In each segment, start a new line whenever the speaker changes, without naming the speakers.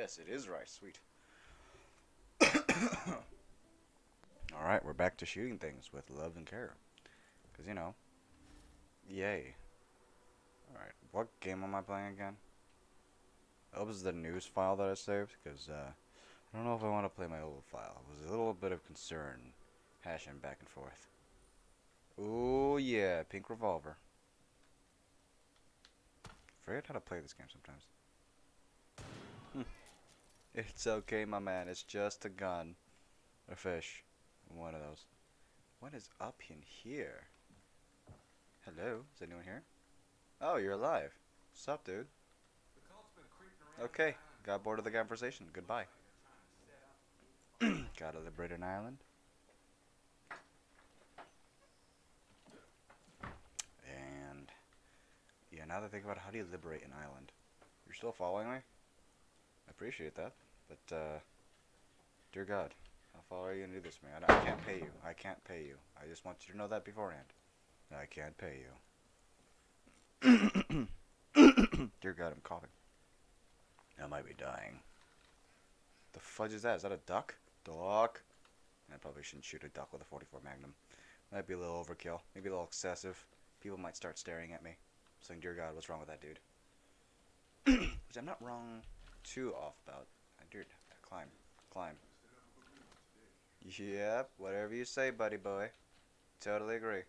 Yes, it is rice. Sweet. Alright, we're back to shooting things with love and care. Because, you know, yay. Alright, what game am I playing again? That was the news file that I saved, because, uh, I don't know if I want to play my old file. It was a little bit of concern, hashing back and forth. Oh yeah, pink revolver. Forget how to play this game sometimes. It's okay, my man. It's just a gun. A fish. One of those. What is up in here? Hello? Is anyone here? Oh, you're alive. What's up, dude? Okay. Got bored of the conversation. Goodbye. Gotta liberate an island. And yeah, now that I think about it, how do you liberate an island? You're still following me? I appreciate that, but uh, dear God, how far are you gonna do this, man? I can't pay you. I can't pay you. I just want you to know that beforehand. I can't pay you. dear God, I'm coughing. I might be dying. The fudge is that? Is that a duck? Duck. I probably shouldn't shoot a duck with a 44 Magnum. Might be a little overkill. Maybe a little excessive. People might start staring at me. Saying, dear God, what's wrong with that dude? Which I'm not wrong too off about. Dude, climb. Climb. Yep, whatever you say, buddy boy. Totally agree.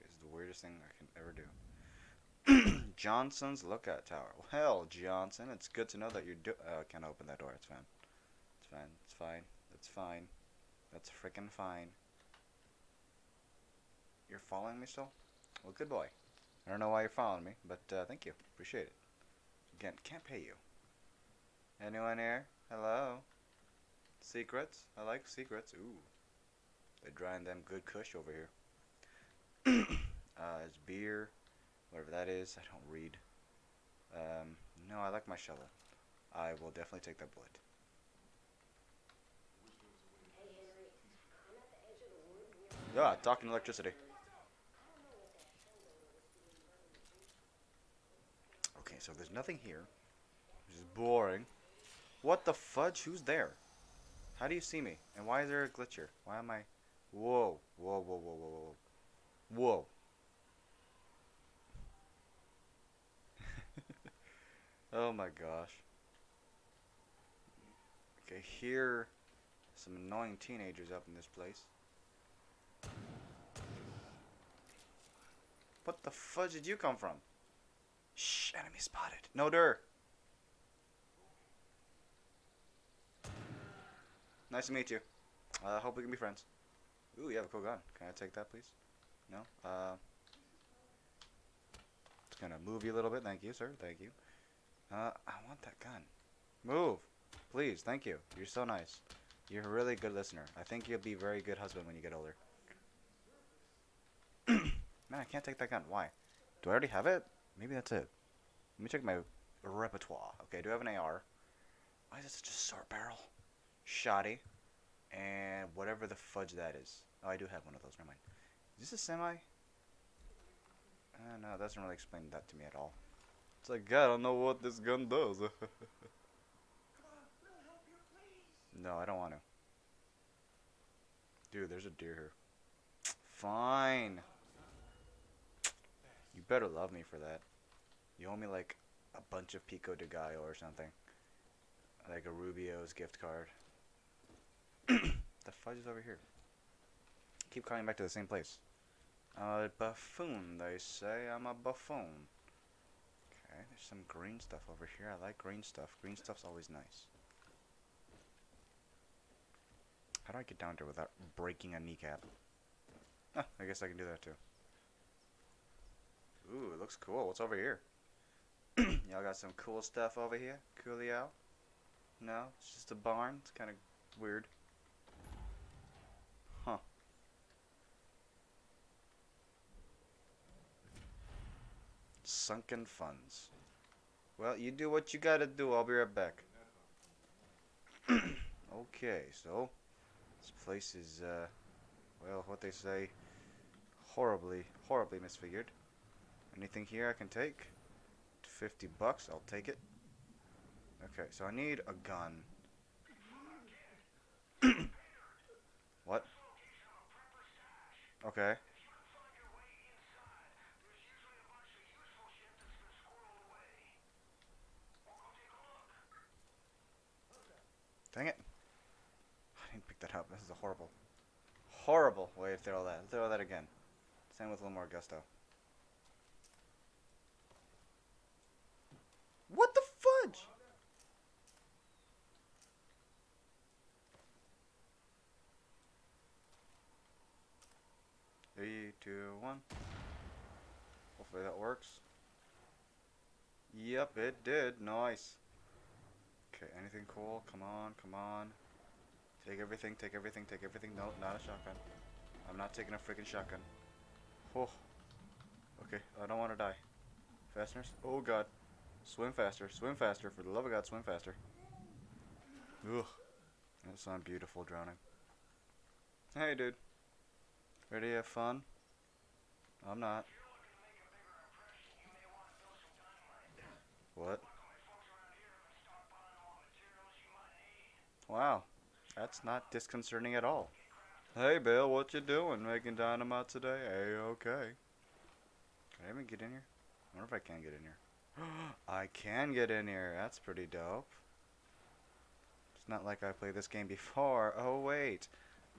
It's the weirdest thing I can ever do. Johnson's Lookout Tower. Well, Johnson, it's good to know that you're do- uh, can't open that door. It's fine. It's fine. It's fine. It's fine. That's freaking fine. You're following me still? Well, good boy. I don't know why you're following me, but uh, thank you. Appreciate it. Again, can't pay you. Anyone here? Hello? Secrets? I like secrets. Ooh. They're drying them good kush over here. uh, it's beer, whatever that is. I don't read. Um, no, I like my shovel. I will definitely take that bullet. Yeah, talking electricity. Okay, so there's nothing here. Which is boring. What the fudge? Who's there? How do you see me? And why is there a glitcher? Why am I... Whoa. Whoa, whoa, whoa, whoa, whoa. Whoa. oh my gosh. Okay, here... Some annoying teenagers up in this place. What the fudge did you come from? Shh, enemy spotted. No dirt. Nice to meet you. I uh, hope we can be friends. Ooh, you have a cool gun. Can I take that, please? No? Uh, it's gonna move you a little bit. Thank you, sir. Thank you. Uh, I want that gun. Move. Please. Thank you. You're so nice. You're a really good listener. I think you'll be a very good husband when you get older. Man, I can't take that gun. Why? Do I already have it? Maybe that's it. Let me check my repertoire. Okay, do I have an AR? Why is it such a short barrel? Shoddy. And whatever the fudge that is. Oh, I do have one of those. Never mind. Is this a semi? Uh, no, it doesn't really explain that to me at all. It's like, I don't know what this gun does. no, I don't want to. Dude, there's a deer here. Fine. You better love me for that. You owe me like a bunch of Pico de Gallo or something. Like a Rubio's gift card. The fudge is over here. Keep coming back to the same place. Uh, buffoon, they say. I'm a buffoon. Okay, there's some green stuff over here. I like green stuff. Green stuff's always nice. How do I get down there without breaking a kneecap? I guess I can do that too. Ooh, it looks cool. What's over here? Y'all got some cool stuff over here? Coolio? No? It's just a barn? It's kind of weird. Sunken funds. Well, you do what you gotta do. I'll be right back. okay, so this place is, uh, well, what they say, horribly, horribly misfigured. Anything here I can take? 50 bucks, I'll take it. Okay, so I need a gun. what? Okay. Dang it. I didn't pick that up. This is a horrible, horrible way to throw that. Throw that again. Same with a little more gusto. What the fudge? Three, two, one. Hopefully that works. Yep, it did. Nice. Okay, anything cool? Come on, come on. Take everything, take everything, take everything. No, not a shotgun. I'm not taking a freaking shotgun. Oh. Okay, I don't want to die. Fasteners? Oh god. Swim faster, swim faster. For the love of God, swim faster. Ugh. That sounds beautiful drowning. Hey, dude. Ready to have fun? I'm not. What? Wow. That's not disconcerting at all. Hey, Bill, what you doing? Making dynamite today? Hey, okay. Can I even get in here? I wonder if I can get in here. I can get in here. That's pretty dope. It's not like I played this game before. Oh, wait.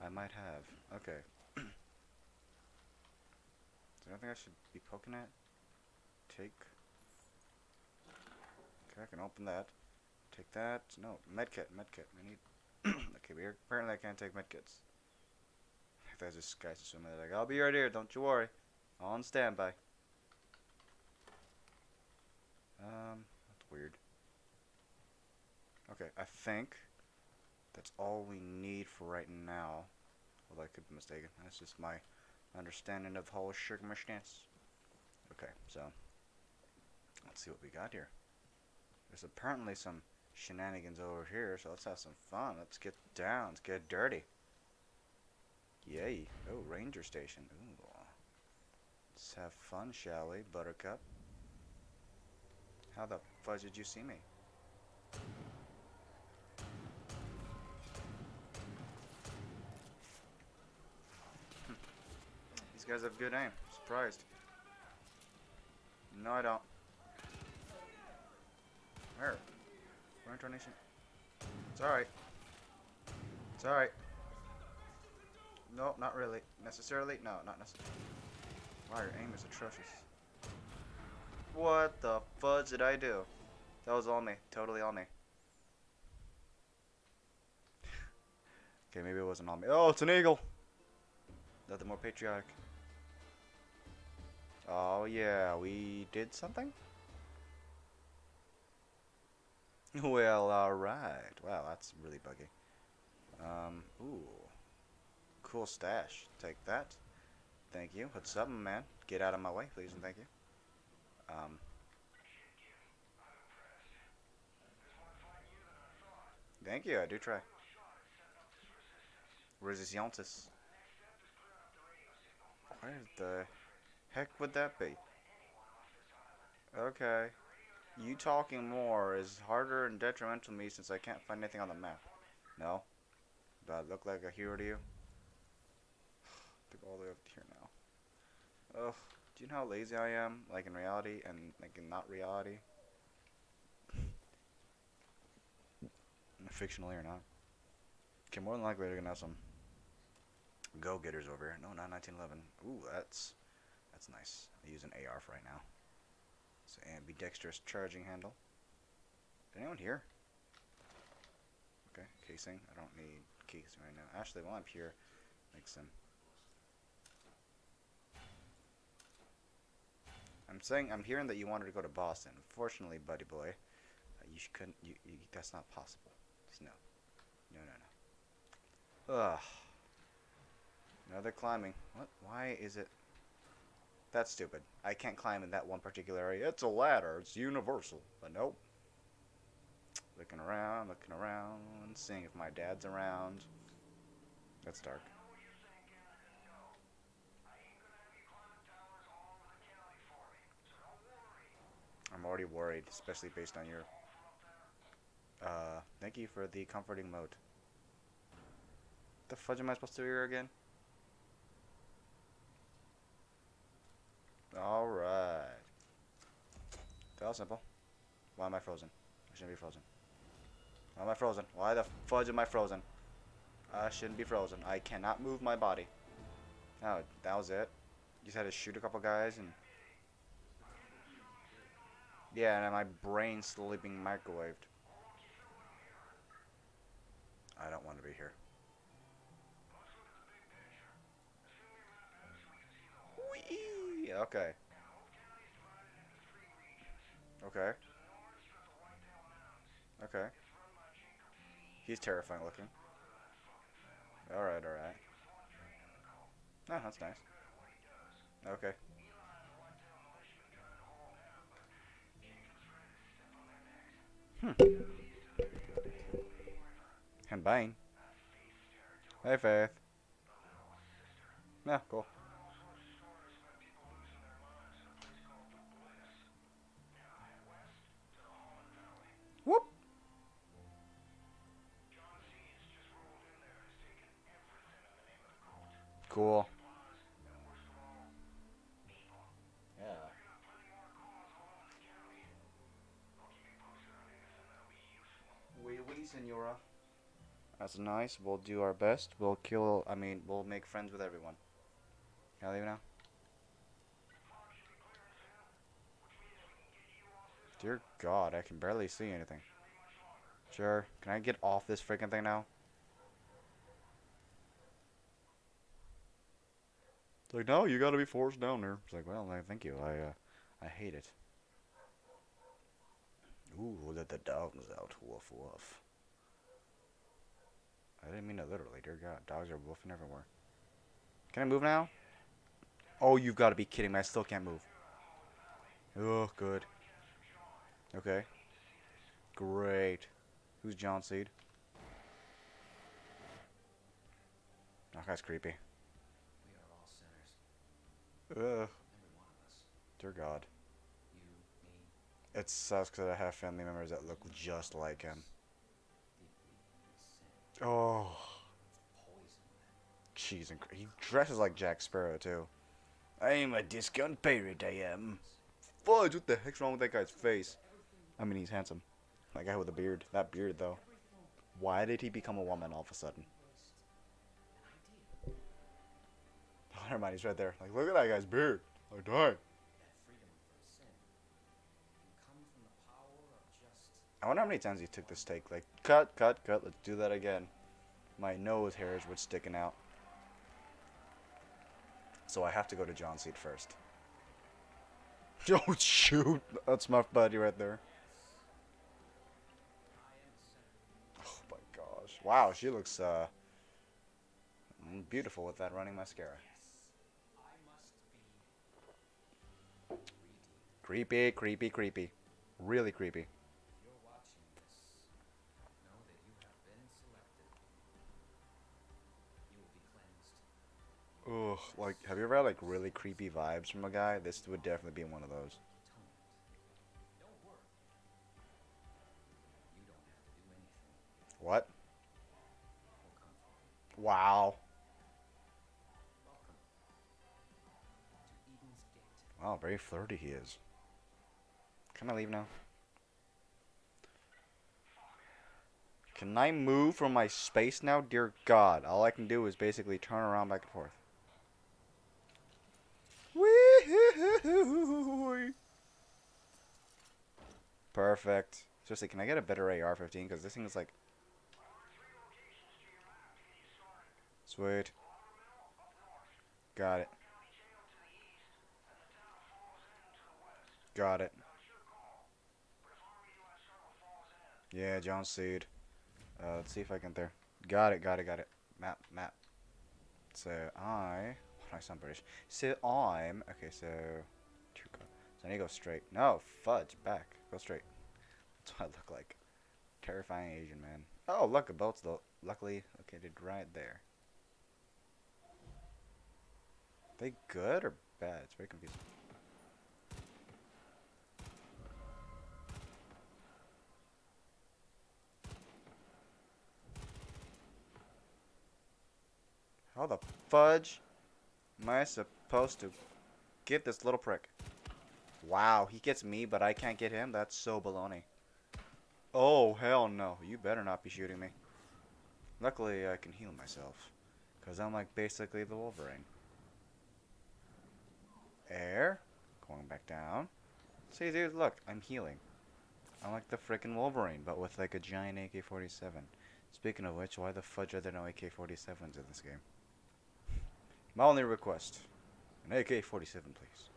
I might have. Okay. Is there anything I should be poking at? Take. Okay, I can open that. Take that. No, medkit, medkit. I need. okay, but apparently I can't take medkits. That's just guys assuming they're like, I'll be right here. Don't you worry. On standby. Um, that's weird. Okay, I think that's all we need for right now. Although I could be mistaken. That's just my understanding of whole circumstance. Okay, so let's see what we got here. There's apparently some shenanigans over here, so let's have some fun. Let's get down. Let's get dirty. Yay. Oh, ranger station. Ooh. Let's have fun, shall we, Buttercup? How the fudge did you see me? Hmm. These guys have good aim. Surprised. No, I don't. Where? Where intonation? It's alright. It's alright. No, not really. Necessarily? No, not necessarily. Wow, your aim is atrocious. What the fudge did I do? That was all me. Totally all me. okay, maybe it wasn't all me. Oh, it's an eagle! Nothing more patriotic. Oh, yeah, we did something? well, alright. Wow, that's really buggy. Um, ooh. Cool stash. Take that. Thank you. What's up, man? Get out of my way, please, and thank you. Um. Thank you, I do try. Resistance. Where the heck would that be? Okay. You talking more is harder and detrimental to me since I can't find anything on the map. No? Do I look like a hero to you? all the way up here now. Ugh. Do you know how lazy I am? Like in reality and like in not reality? Fictionally or not. Okay, more than likely they're gonna have some go-getters over here. No, not 1911. Ooh, that's that's nice. I use an AR for right now. It's an ambidextrous charging handle. Is anyone here? Okay, casing. I don't need casing right now. Actually, while I'm here, make some I'm saying I'm hearing that you wanted to go to Boston. Fortunately, buddy boy, uh, you couldn't. You, you, that's not possible. Just no, no, no, no. Ugh. Another climbing. What? Why is it? That's stupid. I can't climb in that one particular area. It's a ladder. It's universal. But nope. Looking around, looking around, seeing if my dad's around. That's dark. I'm already worried, especially based on your Uh, Thank you for the comforting mode. The fudge am I supposed to hear again? Alright. That simple. Why am I frozen? I shouldn't be frozen. Why am I frozen? Why the fudge am I frozen? I shouldn't be frozen. I cannot move my body. No, that was it. Just had to shoot a couple guys and... Yeah, and my brain slowly being microwaved. I don't want to be here. Okay. Okay. Okay. He's terrifying looking. Alright, alright. Oh, that's nice. Okay. Hmm. And Bane. Hey, Faith. Yeah, cool. Cool. Yeah. Senora. That's nice. We'll do our best. We'll kill, I mean, we'll make friends with everyone. Can I leave now? Dear God, I can barely see anything. Sure. Can I get off this freaking thing now? It's like, no, you gotta be forced down there. It's like, well, thank you. I, uh, I hate it. Ooh, let the dogs out. Woof, woof. I didn't mean it literally. Dear God, dogs are woofing everywhere. Can I move now? Oh, you've got to be kidding me. I still can't move. Oh, good. Okay. Great. Who's John Seed? That guy's creepy.
We are all sinners.
Ugh.
Every one of us.
Dear God. It sucks because I have family members that look just like him.
deeply in sin.
Oh.
Poison them.
Jeez, and cr- he dresses like Jack Sparrow, too. I'm a discount pirate, I am. Fudge, what the heck's wrong with that guy's face? I mean, he's handsome. That guy with the beard. That beard, though. Why did he become a woman all of a sudden? He's right there. Like, look at that guy's beard. I died. I wonder how many times he took this take. Like, cut, cut, cut. Let's do that again. My nose hairs were sticking out. So I have to go to John Seed first. Don't shoot. That's my buddy right there. Oh my gosh. Wow, she looks uh beautiful with that running mascara.
Yes, I must be redeemed.
Creepy, creepy, creepy. Really creepy. Ugh, like have you ever had like really creepy vibes from a guy? This would definitely be one of those. What? Wow. Wow, very flirty he is. Can I leave now? Can I move from my space now? Dear God, all I can do is basically turn around back and forth. Wee Perfect. Seriously, can I get a better AR-15? Because this thing is like... Sweet. Got it. Got it. Yeah, John Seed. Uh, let's see if I can there. Got it, got it, got it. Map, map. So I, what I sound British? So I'm, okay, so, so I need to go straight. No, fudge, back. Go straight. That's what I look like. Terrifying Asian man. Oh, look, a boat's luckily located right there. They good or bad? It's very confusing. How the fudge am I supposed to get this little prick? Wow, he gets me, but I can't get him? That's so baloney. Oh, hell no. You better not be shooting me. Luckily, I can heal myself. Because I'm like basically the Wolverine. Air. Going back down. See, dude, look. I'm healing. I'm like the freaking Wolverine, but with like a giant AK-47. Speaking of which, why the fudge are there no AK-47s in this game? My only request. An AK-47, please.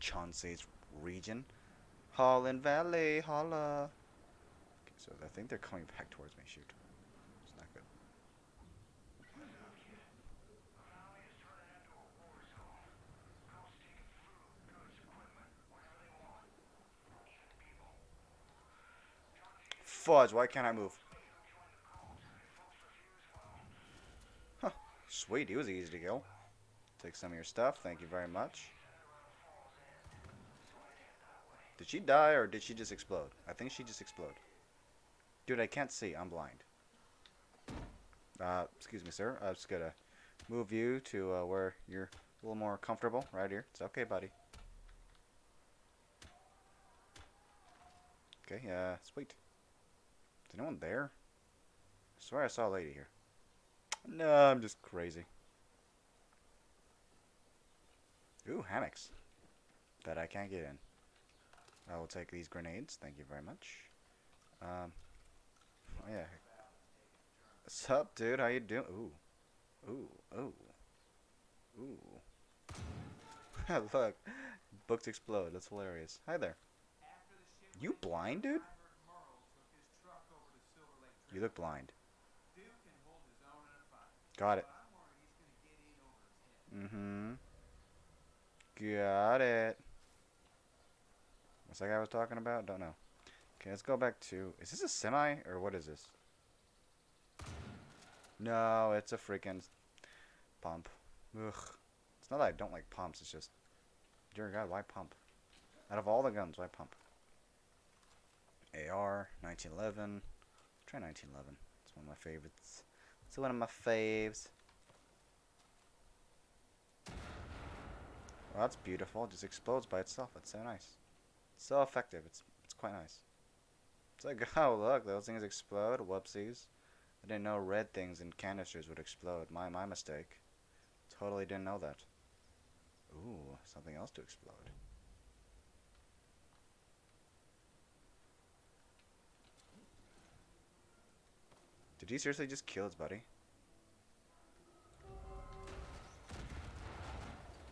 Chauncey's region. Holland Valley, holla. Okay, so I think they're coming back towards me. Shoot. It's not good. Fudge, why can't I move? Huh. Sweet, he was easy to kill. Take some of your stuff, thank you very much. Did she die or did she just explode? I think she just exploded. Dude, I can't see. I'm blind. Uh, excuse me, sir. I was gonna move you to uh, where you're a little more comfortable. Right here. It's okay, buddy. Okay, uh, sweet. Is anyone there? I swear I saw a lady here. No, I'm just crazy. Ooh, hammocks. That I can't get in. I will take these grenades. Thank you very much. Um, oh yeah. What's up, dude? How you doing? Ooh. Ooh. Ooh. Ooh. Look. Books explode. That's hilarious. Hi there. You blind, dude? You look blind. Got it. Mm-hmm. Got it. What's that guy was talking about? Don't know. Okay, let's go back to... Is this a semi? Or what is this? No, it's a freaking pump. Ugh. It's not that I don't like pumps, it's just... Dear God, why pump? Out of all the guns, why pump? AR, 1911. Try 1911. It's one of my favorites. It's one of my faves. Well, that's beautiful. It just explodes by itself. That's so nice. It's So effective. It's it's quite nice. It's like, oh look, those things explode. Whoopsies. I didn't know red things in canisters would explode. My my mistake. Totally didn't know that. Ooh, something else to explode. Did he seriously just kill his buddy?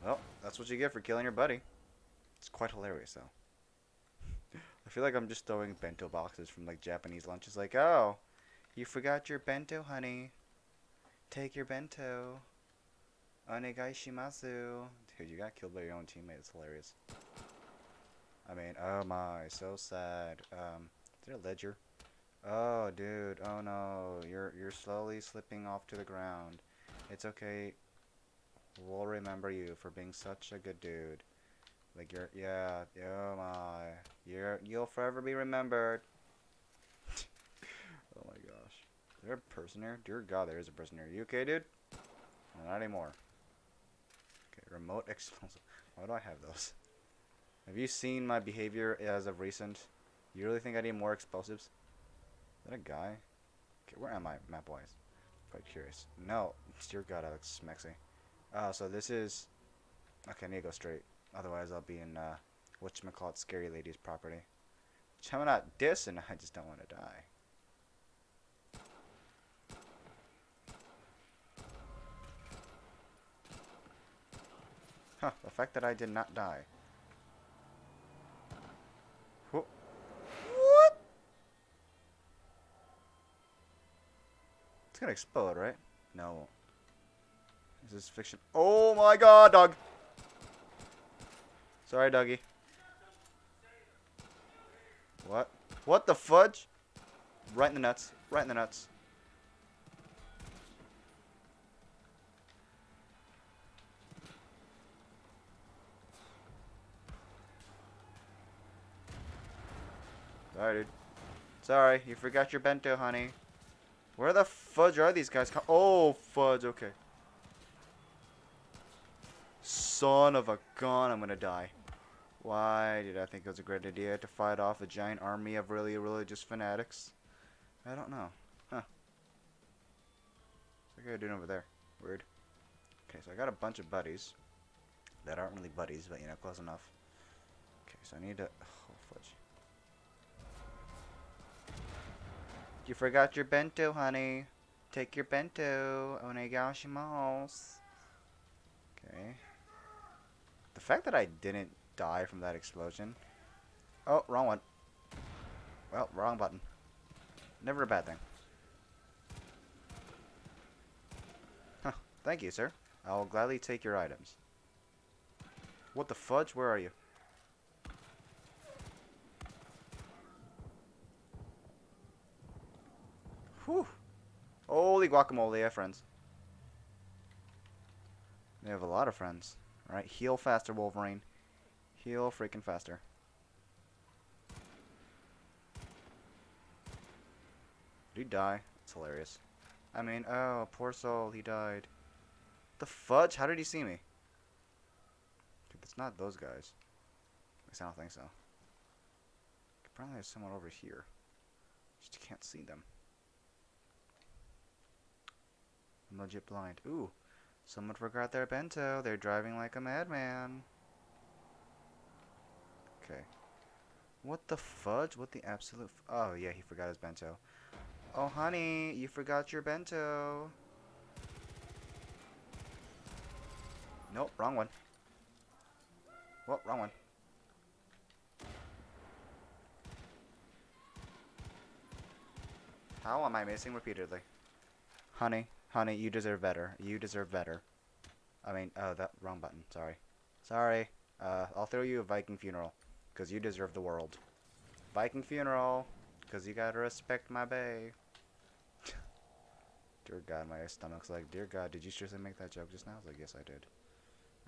Well, that's what you get for killing your buddy. It's quite hilarious, though. I feel like I'm just throwing bento boxes from like Japanese lunches. Like, oh, you forgot your bento, honey. Take your bento. Onegaishimasu. Dude, you got killed by your own teammate. It's hilarious. I mean, oh my, so sad. Um, is there a ledger? Oh, dude. Oh no, you're you're slowly slipping off to the ground. It's okay. We'll remember you for being such a good dude. Like you're, yeah, oh my, you're, you'll forever be remembered. oh my gosh, is there a person here? Dear God, there is a person here. You okay, dude? No, not anymore. Okay, remote explosive. Why do I have those? Have you seen my behavior as of recent? You really think I need more explosives? That a guy? Okay, where am I, map-wise? Quite curious. No, dear God, Alex Smexy. Oh, so this is... Okay, I need to go straight. Otherwise, I'll be in, uh, whatchamacallit, Scary Lady's property. Which I'm not dissing, I just don't want to die. Huh, the fact that I did not die. Whoa. What? It's gonna explode, right? No. This is this fiction? Oh my god, dog! Sorry, doggy. What? What the fudge? Right in the nuts. Right in the nuts. Sorry, dude. Sorry, you forgot your bento, honey. Where the fudge are these guys? Oh, fudge. Okay. Son of a gun, I'm gonna die. Why did I think it was a great idea to fight off a giant army of really religious fanatics? I don't know. Huh. What's that guy doing over there? Weird. Okay, so I got a bunch of buddies that aren't really buddies, but you know, close enough. Okay, so I need to. You forgot your bento, honey. Take your bento. Onegashimasu. Okay. The fact that I didn't die from that explosion. Oh, wrong one. Well, wrong button. Never a bad thing. Huh. Thank you, sir. I will gladly take your items. What the fudge? Where are you? Whew. Holy guacamole, have friends. They have a lot of friends. Alright, heal faster, Wolverine. Heal freaking faster. Did he die? It's hilarious. I mean, oh, poor soul, he died. The fudge? How did he see me? Dude, it's not those guys. At least I don't think so. Probably there's someone over here. Just can't see them. I'm legit blind. Ooh, someone forgot their bento. They're driving like a madman. Okay. What the fudge? What the absolute? Oh yeah, he forgot his bento. Oh honey, you forgot your bento. Nope, wrong one. Well, wrong one. How am I missing repeatedly? Honey, honey, you deserve better. You deserve better. I mean, oh, that wrong button. Sorry. Sorry. Uh, I'll throw you a Viking funeral. Because you deserve the world. Viking funeral. Because you gotta respect my bay. dear God, my stomach's like, Dear God, did you seriously make that joke just now? I was like, yes, I did.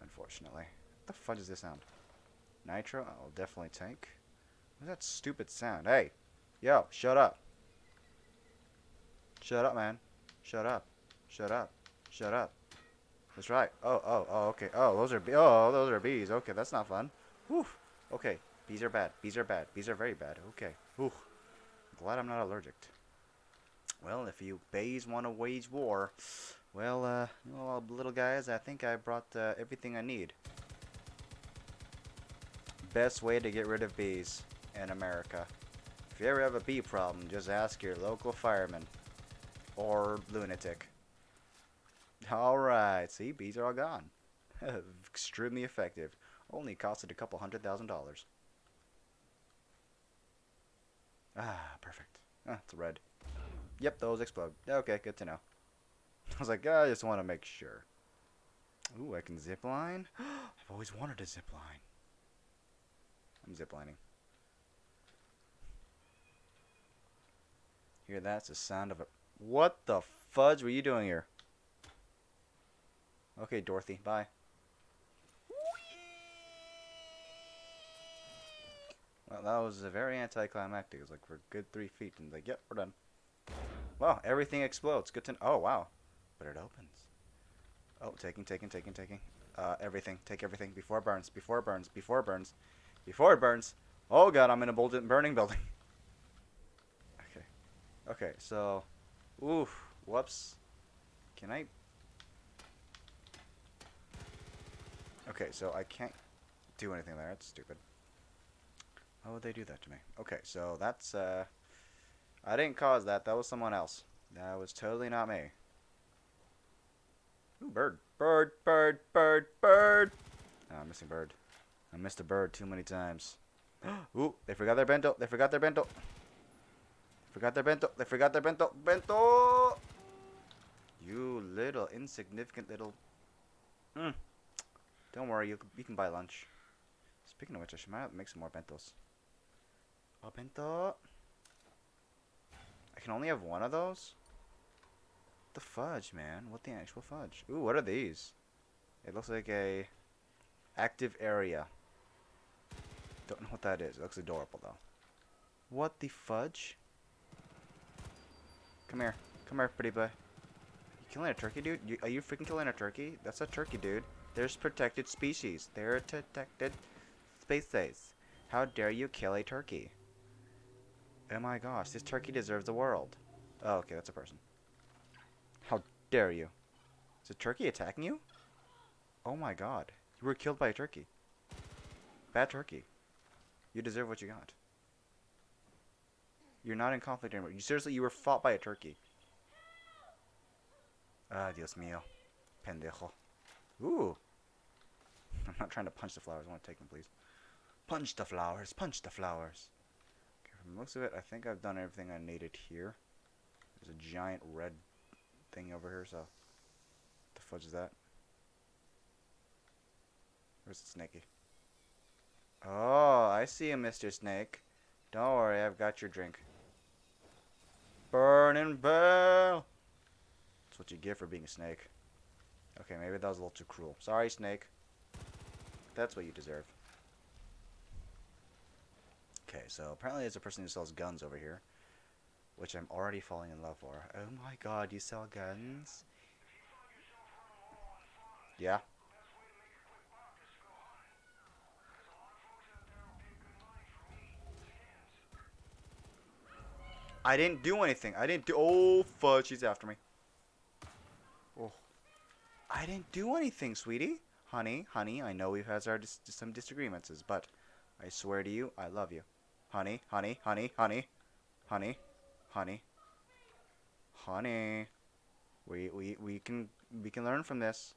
Unfortunately. What the fudge is this sound? Nitro? I'll definitely take. What's that stupid sound? Hey! Yo, shut up. Shut up, man. Shut up. Shut up. Shut up. That's right. Oh, oh, oh, okay. Oh, those are bee- oh, those are bees. Okay, that's not fun. Whew. Okay, bees are bad. Bees are bad. Bees are very bad. Okay. Whew. Glad I'm not allergic. Well, if you bees want to wage war, well, uh, well, little guys, I think I brought uh, everything I need. Best way to get rid of bees in America. If you ever have a bee problem, just ask your local fireman or lunatic. Alright, see, bees are all gone. Extremely effective. Only costed a couple hundred thousand dollars. Ah, perfect. Ah, it's red. Yep, those explode. Okay, good to know. I was like, I just want to make sure. Ooh, I can zip line. I've always wanted to zip line. I'm zip lining. Hear that's the sound of a. What the fudge were you doing here? Okay, Dorothy, bye. Well, that was a very anticlimactic. It was like, we're good three feet. And like, yep, we're done. Wow, everything explodes. Good to. Oh, wow. But it opens. Oh, taking, taking, taking, taking. Uh, everything. Take everything before burns. Before burns. Before it burns. Before it burns. Oh, God, I'm in a burning building. okay. Okay, so. Oof. Whoops. Can I. Okay, so I can't do anything there. That's stupid. Why would they do that to me? Okay, so that's, uh... I didn't cause that. That was someone else. That was totally not me. Ooh, bird. Bird, bird, bird, bird! Oh, I'm missing bird. I missed a bird too many times. Ooh, they forgot their bento. They forgot their bento. Forgot their bento. They forgot their bento. Bento! You little insignificant little... Hmm. Don't worry, you, you can buy lunch. Speaking of which, I should might make some more bentos. Oh, bento. I can only have one of those? The fudge, man. What the actual fudge? Ooh, what are these? It looks like a active area. Don't know what that is. It looks adorable, though. What the fudge? Come here. Come here, pretty boy. You killing a turkey, dude? You, are you freaking killing a turkey? That's a turkey, dude. There's protected species. They're protected species. How dare you kill a turkey? Oh my gosh, this turkey deserves the world. Oh, okay, that's a person. How dare you? Is a turkey attacking you? Oh my god. You were killed by a turkey. Bad turkey. You deserve what you got. You're not in conflict anymore. You seriously, you were fought by a turkey. Ah, Dios mío. Pendejo. Ooh. I'm not trying to punch the flowers. I want to take them, please. Punch the flowers. Punch the flowers. Okay, for most of it, I think I've done everything I needed here. There's a giant red thing over here, so... the fudge is that? Where's the snakey? Oh, I see you, Mr. Snake. Don't worry, I've got your drink. Burning bell! That's what you get for being a snake. Okay, maybe that was a little too cruel. Sorry, snake. That's what you deserve. Okay, so apparently there's a person who sells guns over here. Which I'm already falling in love for. Oh my god, you sell guns? Yeah? I didn't do anything. I didn't do. Oh, fudge. She's after me. Oh. I didn't do anything, sweetie. Honey, honey, I know we've had our dis some disagreements, but I swear to you, I love you. Honey, honey, honey, honey, honey, honey, honey. We, we, we can, we can learn from this.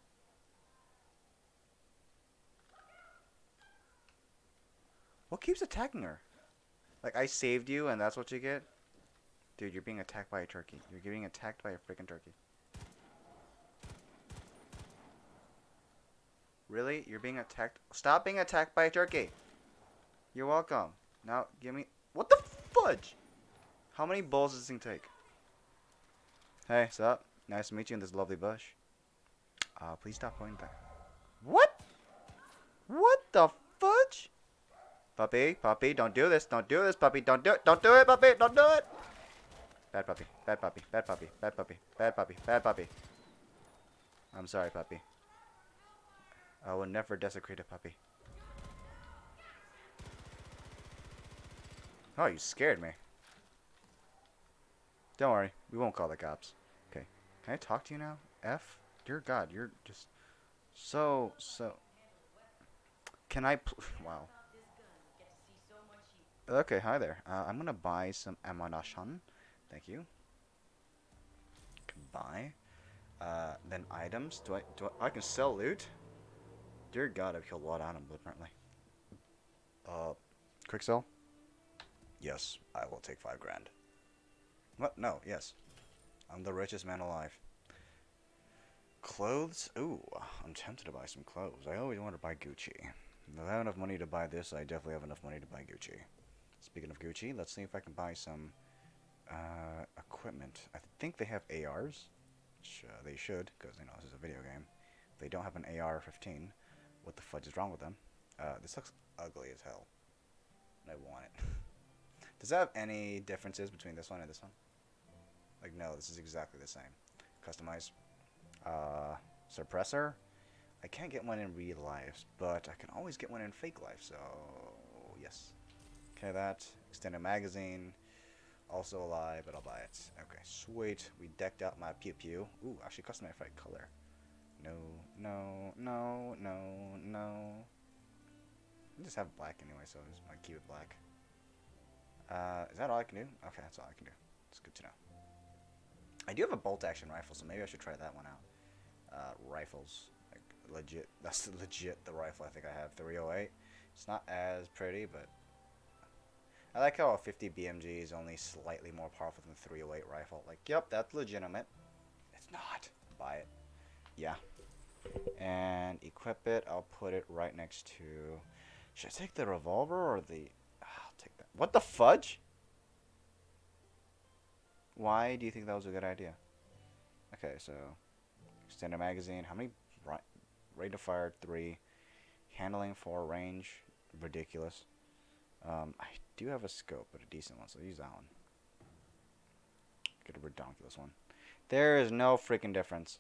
What keeps attacking her? Like, I saved you and that's what you get? Dude, you're being attacked by a turkey. You're getting attacked by a freaking turkey. Really? You're being attacked? Stop being attacked by a turkey. You're welcome. Now, give me... What the fudge? How many balls does this thing take? Hey, what's up? Nice to meet you in this lovely bush. Uh, please stop pointing back. What? What the fudge? Puppy, puppy, don't do this. Don't do this, puppy. Don't do it. Don't do it, puppy. Don't do it. Bad puppy. Bad puppy. Bad puppy. Bad puppy. Bad puppy. Bad puppy. I'm sorry, puppy. I will never desecrate a puppy. Oh, you scared me. Don't worry. We won't call the cops. Okay. Can I talk to you now? F? Dear God, you're just so, so... Can I... wow. Okay, hi there. Uh, I'm gonna buy some ammunition. Thank you. Buy. Uh, then items. Do I, do I, I can sell loot? Dear God, I've killed a lot of animals apparently. Uh, quick sell? Yes, I will take five grand. What? No, yes. I'm the richest man alive. Clothes? Ooh, I'm tempted to buy some clothes. I always want to buy Gucci. If I have enough money to buy this, I definitely have enough money to buy Gucci. Speaking of Gucci, let's see if I can buy some uh, equipment. I think they have ARs, which uh, they should, because you know this is a video game. They don't have an AR-15. What the fudge is wrong with them? Uh, this looks ugly as hell. I want it. Does that have any differences between this one and this one? Like, no, this is exactly the same. Customize. Uh, suppressor. I can't get one in real life, but I can always get one in fake life, so yes. Okay, that. Extended magazine. Also a lie, but I'll buy it. Okay, sweet. We decked out my pew pew. Ooh, actually customize fight color. No, no, no, no, no. I just have black anyway, so I just might keep it black. Uh, is that all I can do? Okay, that's all I can do. It's good to know. I do have a bolt action rifle, so maybe I should try that one out. Uh, rifles. Like, legit. That's legit the rifle I think I have. 308. It's not as pretty, but I like how a 50 BMG is only slightly more powerful than the 308 rifle. Like, yep, that's legitimate. It's not. Buy it. Yeah. And equip it. I'll put it right next to... Should I take the revolver or the... I'll take that. What the fudge? Why do you think that was a good idea? Okay, so... Extended magazine. How many... Rate of fire, 3. Handling, 4. Range, ridiculous. Um, I do have a scope, but a decent one, so use that one. Get a ridiculous one. There is no freaking difference.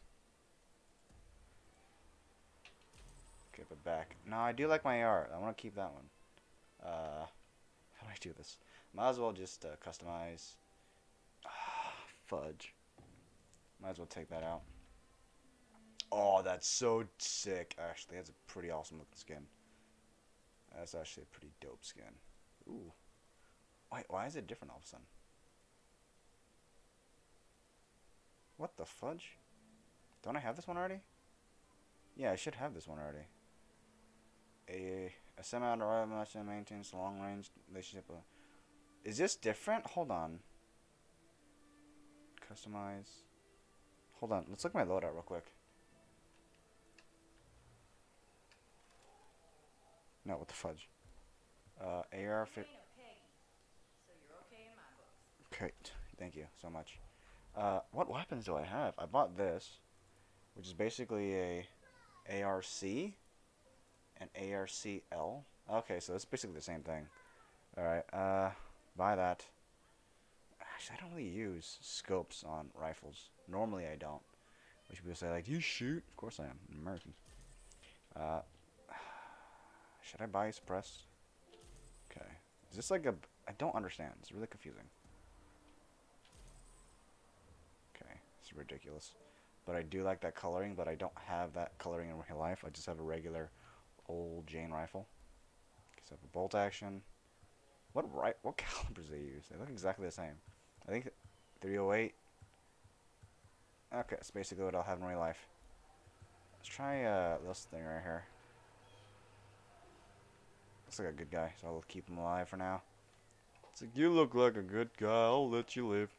Okay, but back. No, I do like my AR. I want to keep that one. Uh, how do I do this? Might as well just uh, customize. Ah, fudge. Might as well take that out. Oh, that's so sick. Actually, that's a pretty awesome looking skin. That's actually a pretty dope skin. Ooh. Wait, why is it different all of a sudden? What the fudge? Don't I have this one already? Yeah, I should have this one already. A, a semi-auto machine maintains long-range relationship. Is this different? Hold on. Customize. Hold on. Let's look at my loadout real quick. No, what the fudge? Uh, AR fit. Okay, thank you so much. Uh, what weapons do I have? I bought this, which is basically a ARC and ARCL. Okay, so it's basically the same thing. Alright, uh, buy that. Actually, I don't really use scopes on rifles. Normally I don't. Which people say, like, do you shoot? Of course I am. I'm American. Uh, should I buy suppressed? Okay. Is this like a... I don't understand. It's really confusing. Okay. It's ridiculous. But I do like that coloring, but I don't have that coloring in real life. I just have a regular old Jane rifle. So for bolt action. What right? What calibers they use? They look exactly the same. I think 308. Okay, it's basically what I'll have in real life. Let's try uh, this thing right here. Looks like a good guy, so I'll keep him alive for now. It's like, you look like a good guy, I'll let you live.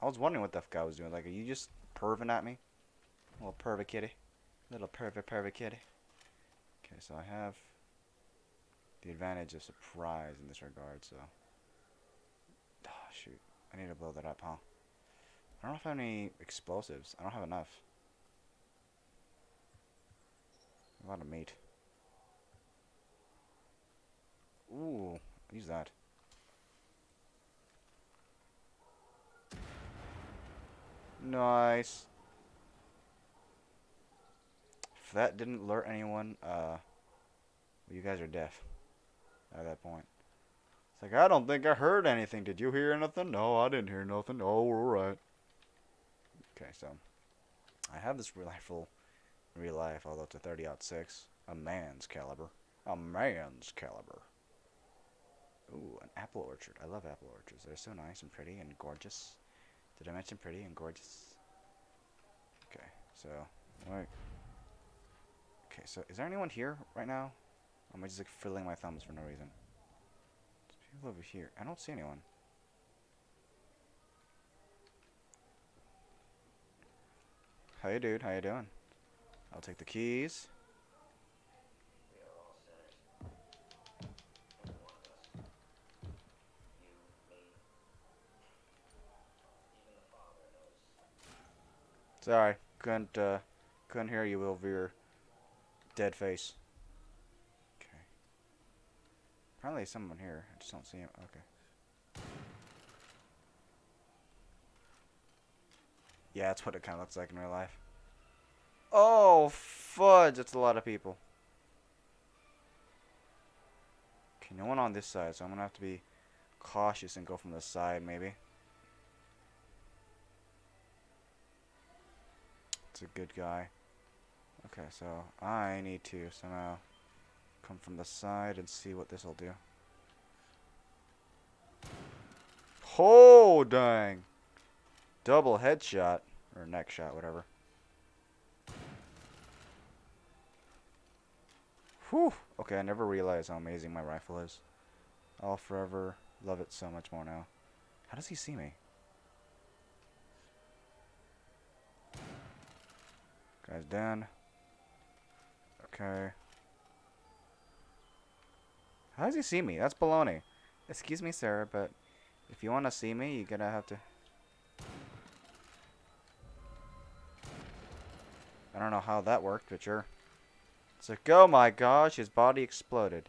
I was wondering what that guy was doing. Like, are you just perving at me? Little pervy kitty. Little pervy pervy kitty. Okay, so I have the advantage of surprise in this regard, so... Oh, shoot. I need to blow that up, huh? I don't know if I have any explosives. I don't have enough. A lot of meat. Ooh, use that. Nice. If that didn't alert anyone, uh, you guys are deaf at that point. It's like, I don't think I heard anything. Did you hear anything? No, I didn't hear nothing. Oh, we're alright. Okay, so, I have this rifle in real life, although it's a 30 6, a man's caliber. A man's caliber. Ooh, an apple orchard. I love apple orchards. They're so nice and pretty and gorgeous. Did I mention pretty and gorgeous? Okay, so, wait. Okay, so is there anyone here right now? Or am I just like fiddling my thumbs for no reason? There's people over here. I don't see anyone. Hey dude, how you doing? I'll take the keys. Sorry, couldn't uh, couldn't hear you over your dead face. Okay. Apparently someone here. I just don't see him. Okay. Yeah, that's what it kind of looks like in real life. Oh, fudge! That's a lot of people. Okay, no one on this side, so I'm gonna have to be cautious and go from the side, maybe. It's a good guy. Okay, so I need to somehow come from the side and see what this will do. Oh, dang. Double headshot. Or neck shot, whatever. Whew. Okay, I never realized how amazing my rifle is. I'll forever love it so much more now. How does he see me? Guy's down. Okay. How does he see me? That's baloney. Excuse me, sir, but if you want to see me, you're gonna have to... I don't know how that worked, but sure. It's like, oh my gosh, his body exploded.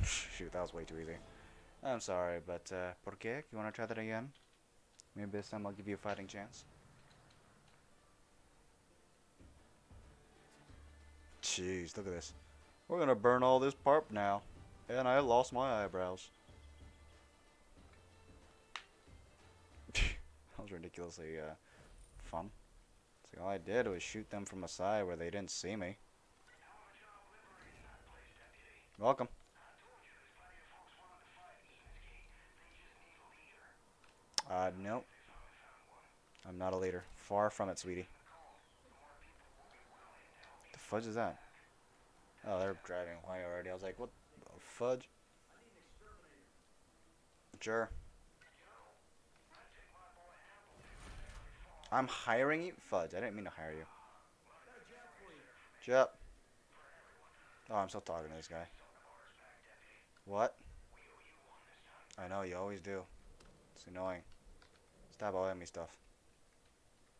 Shoot, that was way too easy. I'm sorry, but uh, ¿por qué? You want to try that again? Maybe this time I'll give you a fighting chance. Jeez, look at this. We're gonna burn all this parp now. And I lost my eyebrows. that was ridiculously uh, fun. See, all I did was shoot them from a side where they didn't see me. Welcome. Uh, nope. I'm not a leader. Far from it, sweetie. Fudge is that? Oh, they're driving away already. I was like, what fudge? Sure. I'm hiring you? Fudge, I didn't mean to hire you. Jep. Oh, I'm still talking to this guy. What? I know, you always do. It's annoying. Stop all owing me stuff.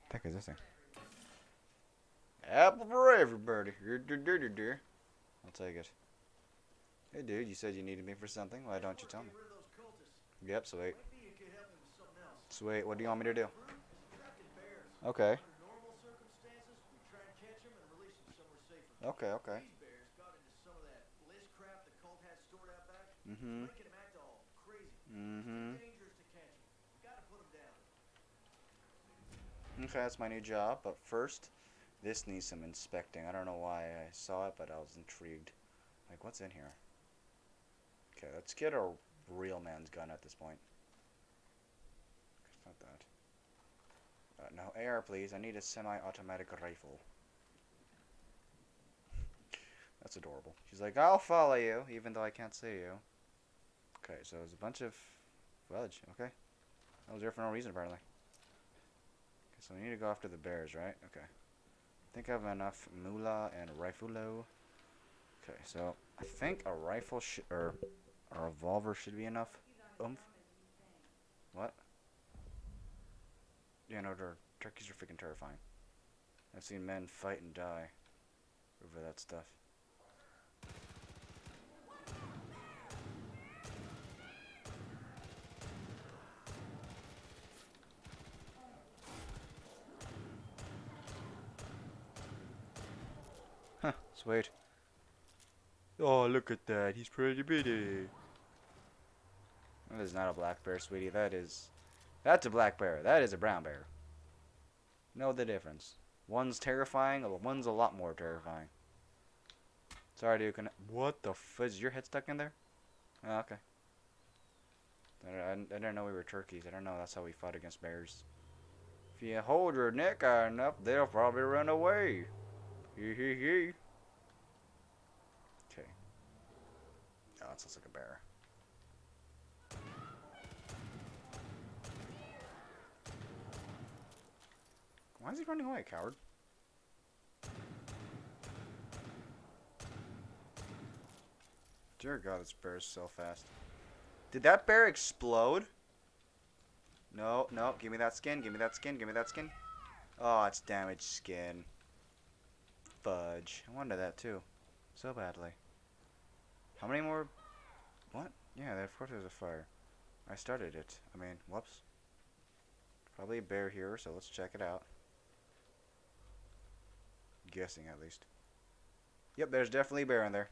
What the heck is this thing? Apple for everybody. I'll take it. Hey, dude, you said you needed me for something. Why don't you tell me? Yep, sweet. Sweet. What do you want me to do? Okay. Okay, okay. Mm-hmm. Mm-hmm. Okay, that's my new job, but first, this needs some inspecting. I don't know why I saw it, but I was intrigued. Like, what's in here? Okay, let's get a real man's gun at this point. Not that. Uh, no, AR please. I need a semi-automatic rifle. That's adorable. She's like, I'll follow you, even though I can't see you. Okay, so there's a bunch of fudge. Okay. I was there for no reason, apparently. Okay, so we need to go after the bears, right? Okay. I think I have enough moolah and rifle. Okay, so I think a rifle or a revolver should be enough. Oomph. What? Yeah, no, tur- turkeys are freaking terrifying. I've seen men fight and die over that stuff. Sweet. Oh, look at that. He's pretty bitty. That is not a black bear, sweetie. That is... That's a black bear. That is a brown bear. Know the difference. One's terrifying, one's a lot more terrifying. Sorry, dude. Can what the f is your head stuck in there? Oh, okay. I, I, I didn't know we were turkeys. I don't know. That's how we fought against bears. If you hold your neck high enough, they'll probably run away. Hee hee hee. Okay. Oh, that sounds like a bear. Why is he running away, coward? Dear God, this bear is so fast. Did that bear explode? No, no. Give me that skin. Give me that skin. Give me that skin. Oh, it's damaged skin. Fudge. I wanted that too. So badly. How many more? What? Yeah, of course there's a fire. I started it. I mean, whoops. Probably a bear here, so let's check it out. Guessing, at least. Yep, there's definitely a bear in there.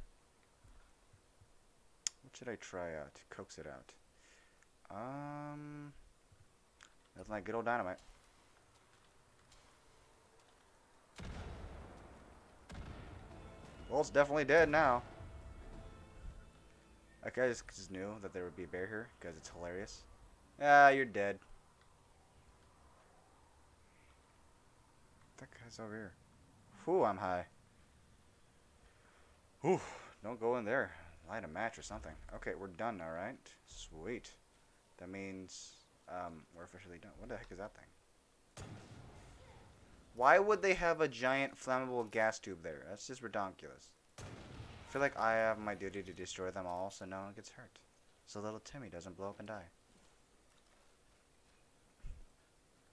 What should I try out? Coax it out. Um... Nothing like good old dynamite. Well, it's definitely dead now. I just, just knew that there would be a bear here, because it's hilarious. Ah, you're dead. That guy's over here. Whew, I'm high. Whew, don't go in there. Light a match or something. Okay, we're done, alright? Sweet. That means, um, we're officially done. What the heck is that thing? Why would they have a giant flammable gas tube there? That's just ridiculous. I feel like I have my duty to destroy them all so no one gets hurt. So little Timmy doesn't blow up and die.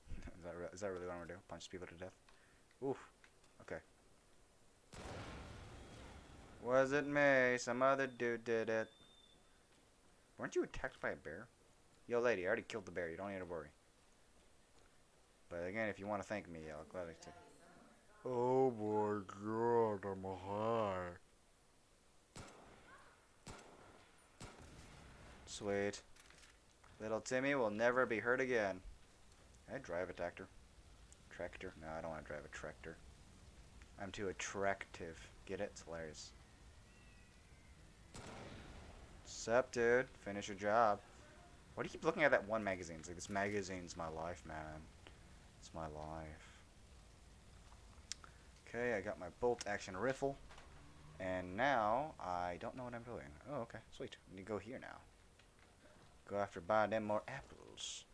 is, that is that really what I'm gonna do? Punch people to death? Oof. Okay. Was it me? Some other dude did it. Weren't you attacked by a bear? Yo, lady, I already killed the bear. You don't need to worry. But again, if you want to thank me, I'll gladly take. it. Oh my god, I'm high. Sweet. Little Timmy will never be hurt again. Can I drive a tractor? Tractor? No, I don't want to drive a tractor. I'm too attractive. Get it? It's hilarious. Sup, dude? Finish your job. Why do you keep looking at that one magazine? It's like, this magazine's my life, man. It's my life. Okay, I got my bolt action rifle. And now, I don't know what I'm doing. Oh, okay, sweet. I need to go here now. Go after buying them more apples.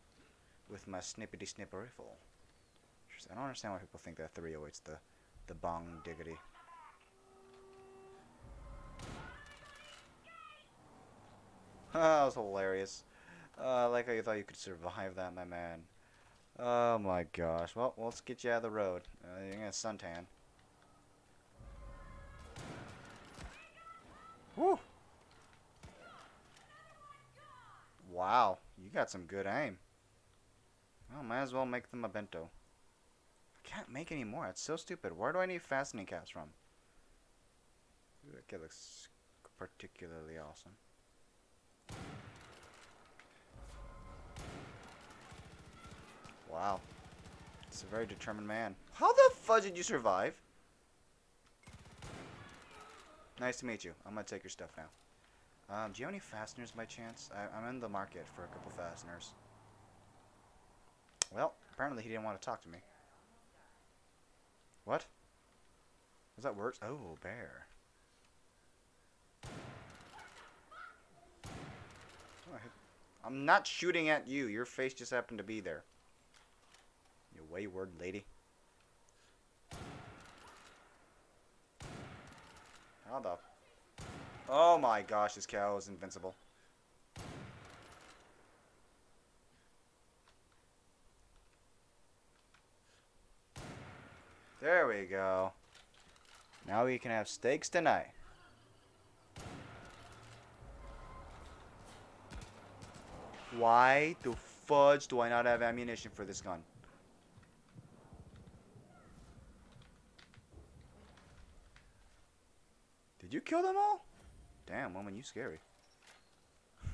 With my snippety snip rifle. I don't understand why people think that 308's the, the bong diggity. that was hilarious. Uh, I like how you thought you could survive that, my man. Oh my gosh. Well, let's get you out of the road. Uh, you're gonna suntan. Woo! Wow, you got some good aim. Well, might as well make them a bento. I can't make any more. It's so stupid. Where do I need fastening caps from? That kid looks particularly awesome. Wow. It's a very determined man. How the fudge did you survive? Nice to meet you. I'm gonna take your stuff now. Um, do you have any fasteners by chance? I, I'm in the market for a couple fasteners. Well, apparently he didn't want to talk to me. What? Was that words? Oh, bear. I'm not shooting at you. Your face just happened to be there. You wayward lady. How the... Oh my gosh, this cow is invincible. There we go. Now we can have steaks tonight. Why the fudge do I not have ammunition for this gun? Did you kill them all? Damn, woman, you scary.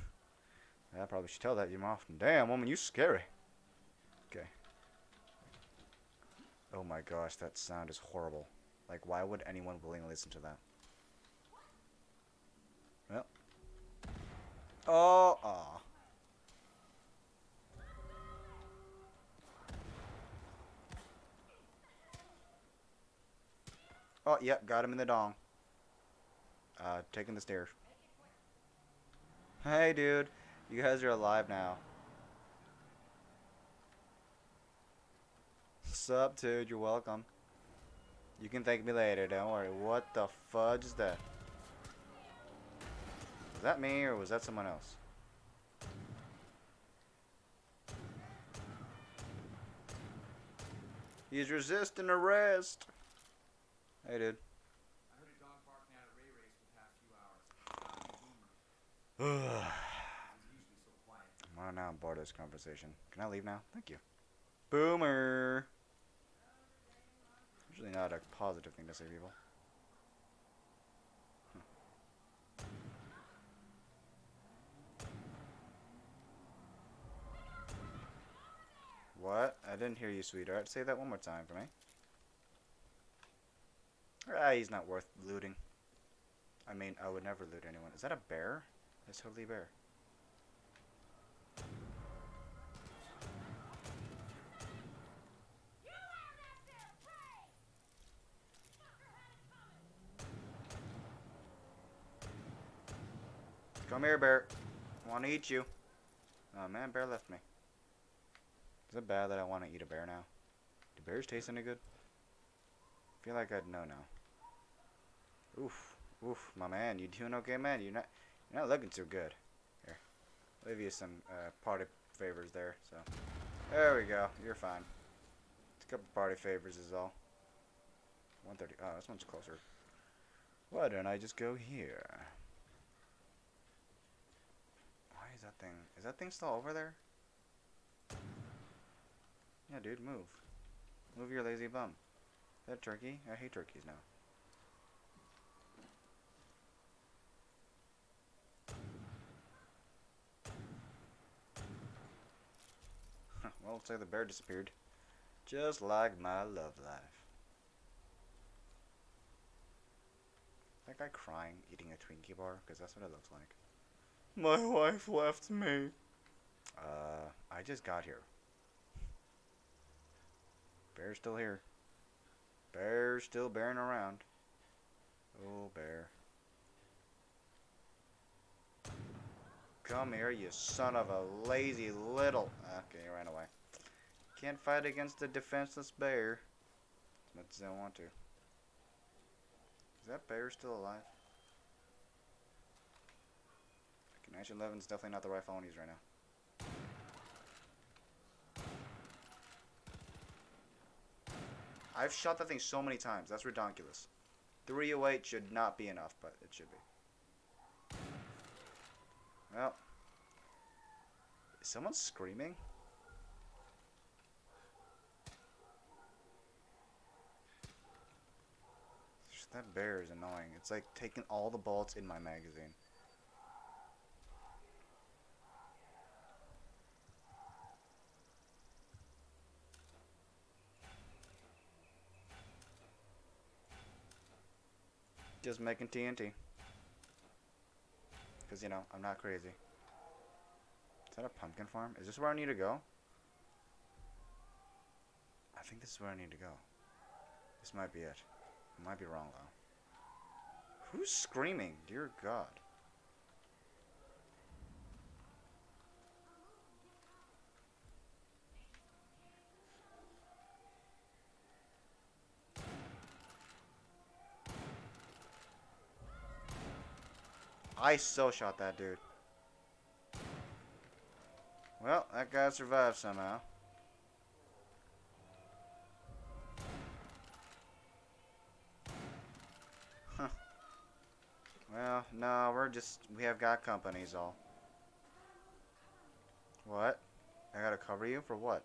I probably should tell that you more often. Damn, woman, you scary. Okay. Oh my gosh, that sound is horrible. Like, why would anyone willingly listen to that? Well. Oh, aw. Oh, yep, got him in the dong. Uh, taking the stairs. Hey, dude. You guys are alive now. Sup, dude? You're welcome. You can thank me later, don't worry. What the fudge is that? Was that me or was that someone else? He's resisting arrest. Hey, dude.
I heard a dog barking at a Rae-Rae's for the past few hours. He's usually.
I'm now bored of this conversation. Can I leave now? Thank you. Boomer. Usually not a positive thing to say, people. What? I didn't hear you, sweetheart. Say that one more time for me. Ah, he's not worth looting. I mean, I would never loot anyone. Is that a bear? That's totally bear. Come here, bear. I want to eat you. Oh man, bear left me. Is it bad that I want to eat a bear now? Do bears taste any good? I feel like I'd know now. Oof, oof, my man, you doing okay, man? You're not, you're not looking too good. Here, I'll give you some uh, party favors there. So, there we go. You're fine. It's a couple party favors is all. 130. Oh, this one's closer. Why don't I just go here? Why is that thing? Is that thing still over there? Yeah, dude, move. Move your lazy bum. Is that turkey? I hate turkeys now. well, like the bear disappeared. Just like my love life. That guy crying, eating a Twinkie bar, because that's what it looks like. My wife left me. Uh, I just got here. Bear's still here. Bear's still bearing around. Oh, bear. Come here, you son of a lazy little... Okay, he ran away. Can't fight against a defenseless bear. As much as I want to. Is that bear still alive? Connection 11 is definitely not the right phone use right now. I've shot that thing so many times. That's ridiculous. 308 should not be enough, but it should be. Well. Is someone screaming? That bear is annoying. It's like taking all the bullets in my magazine. Just making TNT. Because, you know, I'm not crazy. Is that a pumpkin farm? Is this where I need to go? I think this is where I need to go. This might be it. I might be wrong, though. Who's screaming? Dear God. I so shot that dude. Well, that guy survived somehow. Huh. Well, no, we're just, we have got companies all. What? I gotta cover you for what?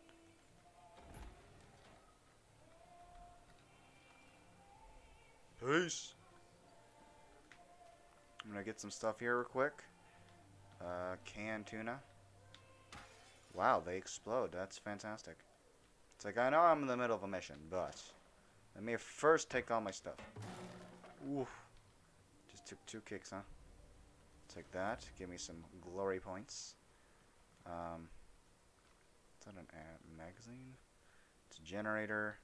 Peace. I'm gonna get some stuff here real quick. Uh, canned tuna. Wow, they explode. That's fantastic. It's like, I know I'm in the middle of a mission, but let me first take all my stuff. Oof. Just took two kicks, huh? Take that. Give me some glory points. Um, is that an magazine? It's a generator.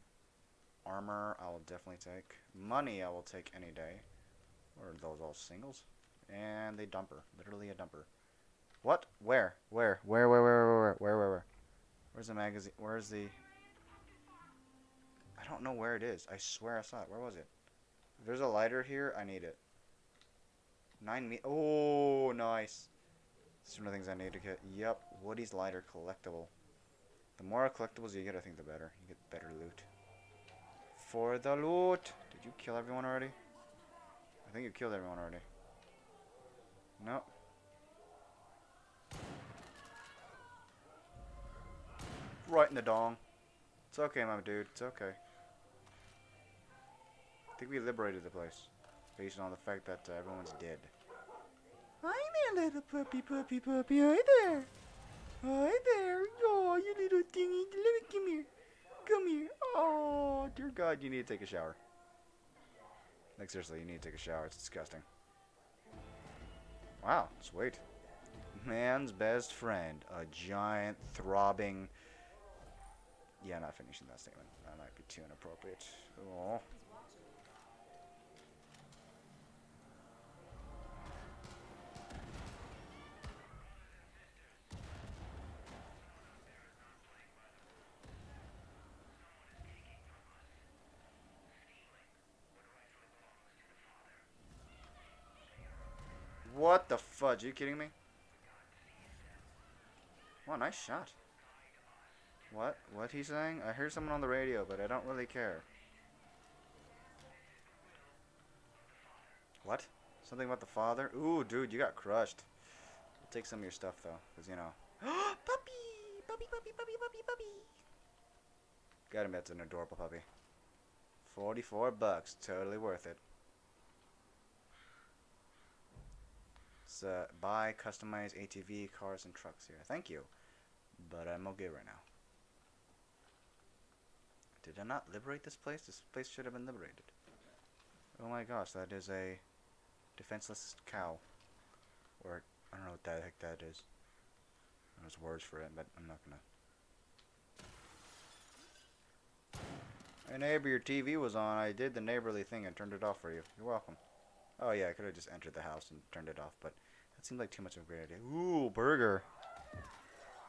Armor, I will definitely take. Money, I will take any day. Or are those all singles? And they dumper. Literally a dumper. What? Where? Where? Where, where, where, where, where, where, where, where? Where's the magazine? Where's the... I don't know where it is. I swear I saw it. Where was it? If there's a lighter here, I need it. Nine me. Oh, nice. That's one of the things I need to get. Yep, Woody's lighter collectible. The more collectibles you get, I think the better. You get better loot. For the loot! Did you kill everyone already? I think you killed everyone already. Nope. Right in the dong. It's okay, my dude. It's okay. I think we liberated the place. Based on the fact that uh, everyone's dead. Hi there, little puppy, puppy, puppy. Hi there. Hi there. Oh, you little thingy. Let me come here. Come here. Oh, dear God, you need to take a shower. Like, seriously, you need to take a shower. It's disgusting. Wow, sweet. Man's best friend. A giant, throbbing... Yeah, not finishing that statement. That might be too inappropriate. Oh. What the fudge? Are you kidding me? Wow, nice shot. What? What he's saying? I hear someone on the radio, but I don't really care. What? Something about the father? Ooh, dude, you got crushed. take some of your stuff though, because you know. puppy, puppy, puppy, puppy, puppy, puppy. Gotta admit, it's an adorable puppy. Forty-four bucks, totally worth it. So uh, buy customized ATV, cars, and trucks here. Thank you, but I'm okay right now. Did I not liberate this place? This place should have been liberated. Oh my gosh, that is a defenseless cow. Or, I don't know what the heck that is. There's words for it, but I'm not gonna. Hey neighbor, your TV was on. I did the neighborly thing and turned it off for you. You're welcome. Oh yeah, I could have just entered the house and turned it off, but seemed like too much of a great idea. Ooh, burger.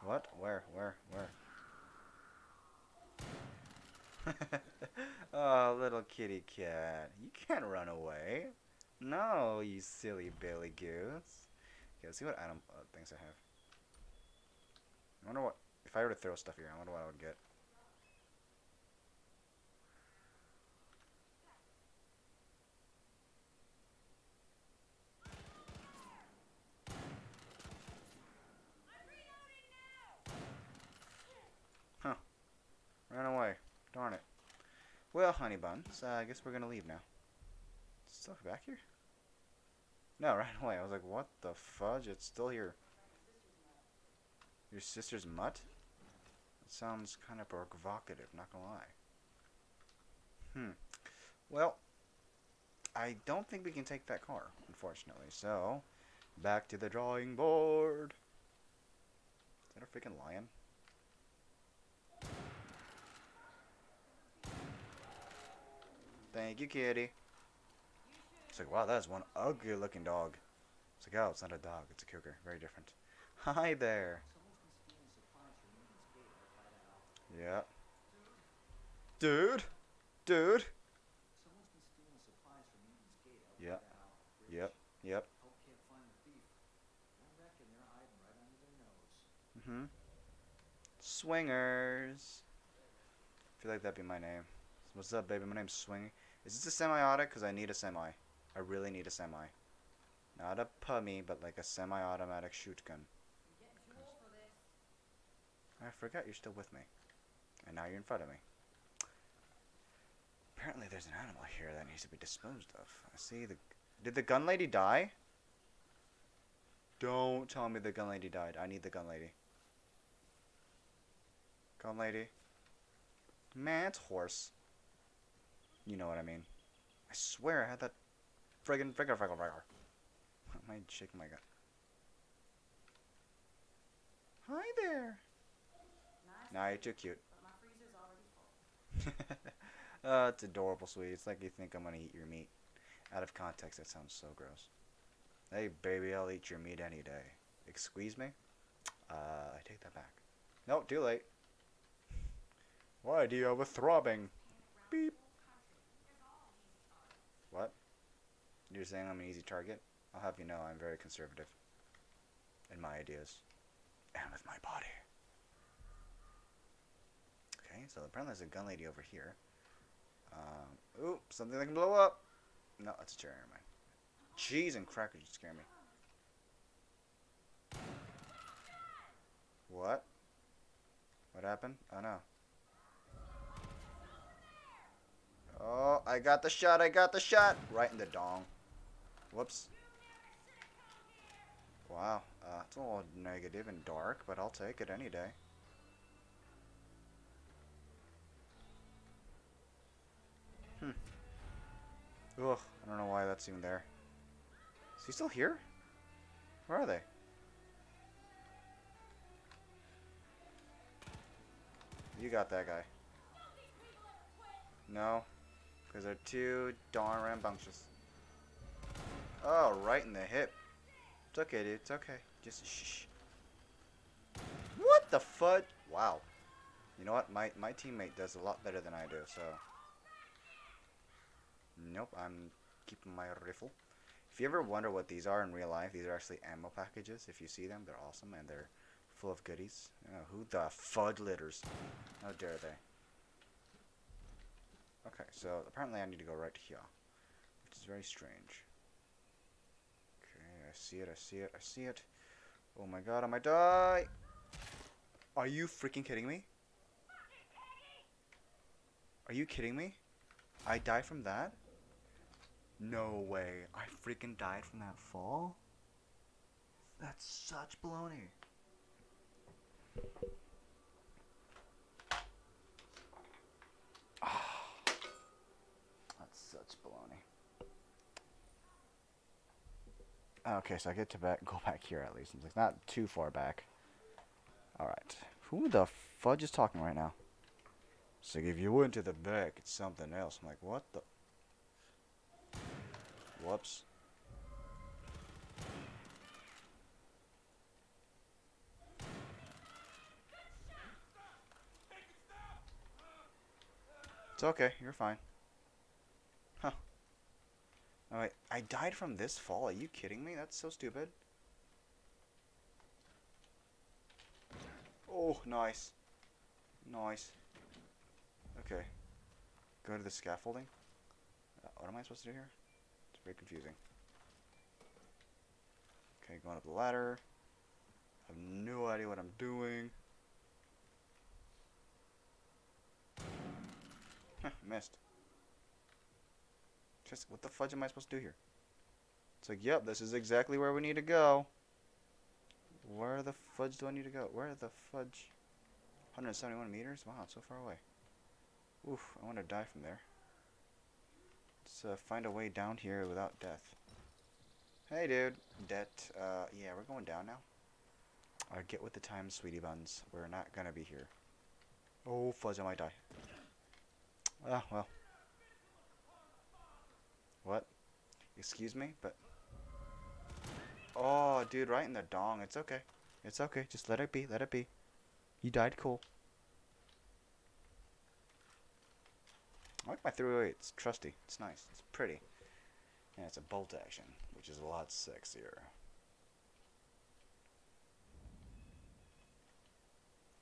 What? Where? Where? Where? oh, little kitty cat. You can't run away. No, you silly Billy Goose. Okay, let's see what item uh, things I have. I wonder what, if I were to throw stuff here, I wonder what I would get. Huh. Ran away. Darn it. Well, honey buns, uh, I guess we're gonna leave now. Stuff back here? No, right away. I was like, what the fudge? It's still here. Your sister's mutt? That sounds kind of provocative, not gonna lie. Hmm. Well, I don't think we can take that car, unfortunately. So, back to the drawing board. Is that a freaking lion? Thank you, kitty. It's like, wow, that is one ugly looking dog. It's like, oh, it's not a dog, it's a cougar. Very different. Hi there. Yeah. Dude. Dude. Yep. Yep. Yep. Mm-hmm. Swingers. I feel like that'd be my name. What's up, baby? My name's Swing. Is this a semi-auto? Because I need a semi. I really need a semi. Not a pummy, but like a semi-automatic shoot gun. I forgot you're still with me. And now you're in front of me. Apparently there's an animal here that needs to be disposed of. I see the... Did the gun lady die? Don't tell me the gun lady died. I need the gun lady. Gun lady. Man, it's horse. You know what I mean. I swear I had that friggin' friggin' friggin' friggin'. Am I shaking my gun? Hi there. Nah, you're too cute. uh, it's adorable, sweet. It's like you think I'm gonna eat your meat. Out of context, that sounds so gross. Hey, baby, I'll eat your meat any day. Excuse me? Uh, I take that back. No, too late. Why do you have a throbbing? Beep. What? You're saying I'm an easy target? I'll have you know I'm very conservative. In my ideas. And with my body. Okay, so apparently there's a gun lady over here. Um, ooh, something that can blow up. No, that's a chair, never mind. Cheese and crackers you scare me. What? What happened? Oh no. Oh, I got the shot, I got the shot! Right in the dong. Whoops. Wow, uh, it's a little negative and dark, but I'll take it any day. Hmm. Ugh, I don't know why that's even there. Is he still here? Where are they? You got that guy. No. Because they're too darn rambunctious. Oh, right in the hip. It's okay, dude. It's okay. Just shh. What the fudge? Wow. You know what? My, my teammate does a lot better than I do, so... Nope, I'm keeping my rifle. If you ever wonder what these are in real life, these are actually ammo packages. If you see them, they're awesome and they're full of goodies. Oh, who the fud litters? How dare they? Okay, so apparently I need to go right here, which is very strange. Okay, I see it, I see it, I see it. Oh my god, I might die. Are you freaking kidding me? Are you kidding me? I died from that? No way. I freaking died from that fall? That's such baloney. Ah, that's such baloney. Okay, so I get to back, go back here at least. It's not too far back. All right. Who the fudge is talking right now? It's like if you went to the back, it's something else. I'm like, what the? Whoops. It's okay, you're fine. Alright, I died from this fall. Are you kidding me? That's so stupid. Oh, nice. Nice. Okay. Go to the scaffolding. Uh, what am I supposed to do here? It's very confusing. Okay, going up the ladder. I have no idea what I'm doing. Missed. Just, what the fudge am I supposed to do here? It's like, yep, this is exactly where we need to go. Where the fudge do I need to go? Where the fudge? 171 meters? Wow, it's so far away. Oof, I want to die from there. Let's uh, find a way down here without death. Hey, dude. Debt. Uh, yeah, we're going down now. Uh, get with the times, sweetie buns. We're not gonna be here. Oh, fudge, I might die. Ah, well. What? Excuse me, but... Oh, dude, right in the dong. It's okay. It's okay. Just let it be. Let it be. You died cool. I like my 308. It's trusty. It's nice. It's pretty. And it's a bolt action, which is a lot sexier.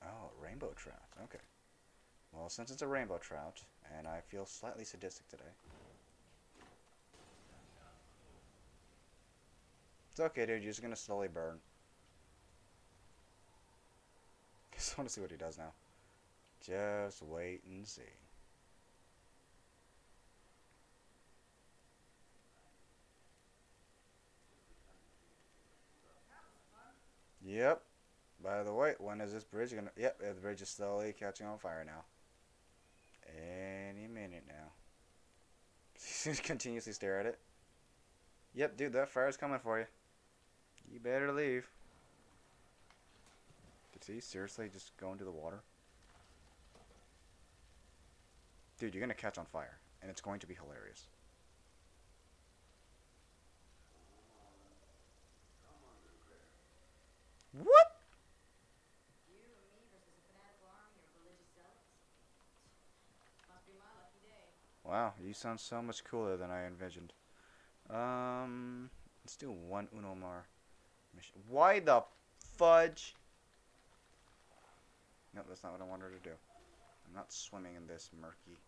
Oh, rainbow trout. Okay. Well, since it's a rainbow trout, and I feel slightly sadistic today. It's okay, dude. You're just gonna slowly burn. Just want to see what he does now. Just wait and see. Yep. By the way, when is this bridge gonna? Yep, the bridge is slowly catching on fire now. Any minute now. Just continuously stare at it. Yep, dude, that fire's coming for you. You better leave. Did he seriously just go into the water? Dude, you're gonna catch on fire, and it's going to be hilarious. What? Wow, you sound so much cooler than I envisioned. Um, let's do one Unomar mission. Why the fudge? No, that's not what I wanted to do. I'm not swimming in this murky,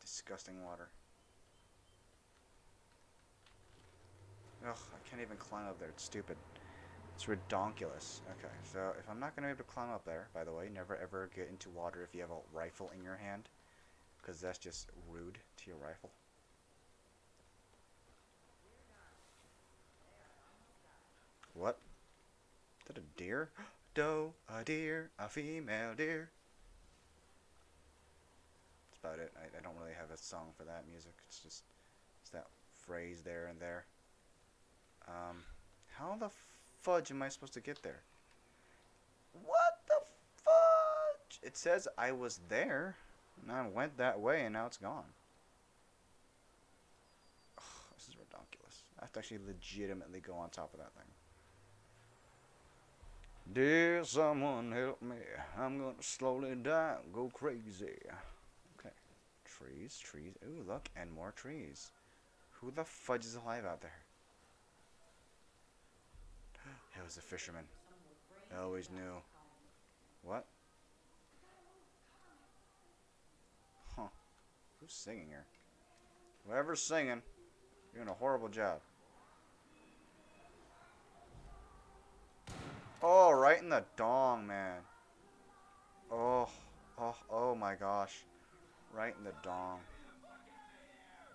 disgusting water. Ugh, I can't even climb up there. It's stupid. It's redonkulous. Okay, so if I'm not going to be able to climb up there, by the way, never ever get into water if you have a rifle in your hand. Because that's just rude to your rifle. What? That a deer? Doe, a deer, a female deer. That's about it. I, I don't really have a song for that music. It's just it's that phrase there and there. Um, how the fudge am I supposed to get there? What the fudge? It says I was there, and I went that way, and now it's gone. Ugh, this is ridiculous. I have to actually legitimately go on top of that thing. Dear someone help me. I'm gonna slowly die go crazy. Okay. Trees, trees. Ooh, look, and more trees. Who the fudge is alive out there? It was a fisherman. I always knew. What? Huh. Who's singing here? Whoever's singing, you're doing a horrible job. Right in the dong, man. Oh, oh, oh my gosh. Right in the dong.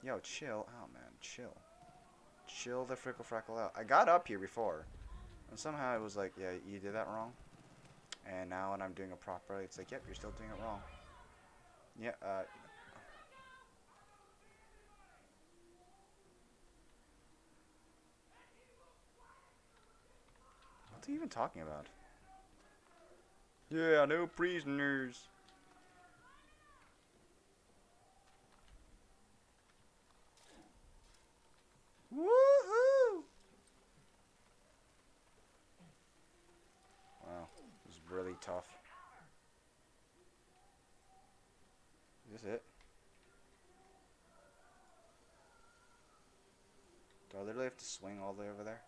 Yo, chill out, man. Chill. Chill the frickle freckle out. I got up here before. And somehow it was like, yeah, you did that wrong. And now when I'm doing it properly, it's like, yep, you're still doing it wrong. Yeah, uh... even talking about? Yeah, no prisoners. Woohoo! Wow, this is really tough. Is this it? Do I literally have to swing all the way over there?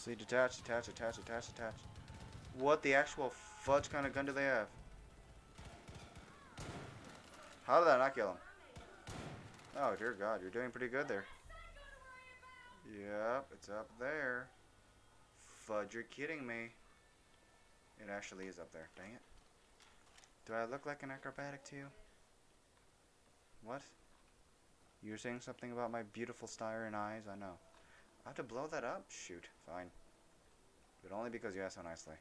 See, detach, detach, detach, detach, detach. What the actual fudge kind of gun do they have? How did that not kill him? Oh, dear God, you're doing pretty good there. Yep, it's up there. Fudge, you're kidding me. It actually is up there. Dang it. Do I look like an acrobatic to you? What? You're saying something about my beautiful and eyes? I know. I have to blow that up? Shoot, fine. But only because you asked so nicely.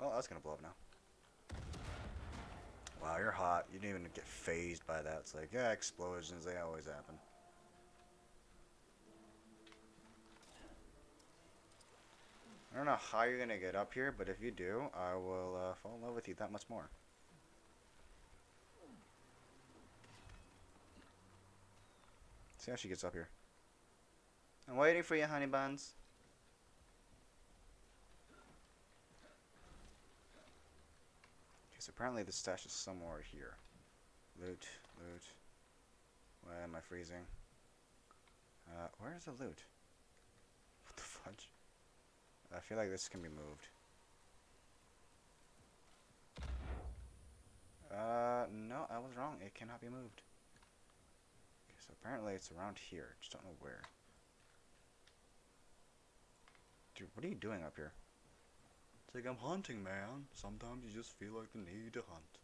Oh, that's gonna blow up now. Wow, you're hot. You didn't even get phased by that. It's like, yeah, explosions, they always happen. I don't know how you're gonna get up here, but if you do, I will uh, fall in love with you that much more. See how she gets up here. I'm waiting for you, honey buns. Okay, so apparently the stash is somewhere here. Loot, loot. Why am I freezing? Uh, where's the loot? What the fudge? I feel like this can be moved. Uh, no, I was wrong. It cannot be moved. Okay, so apparently it's around here. Just don't know where. Dude, what are you doing up here? It's like, I'm hunting, man. Sometimes you just feel like the need to hunt.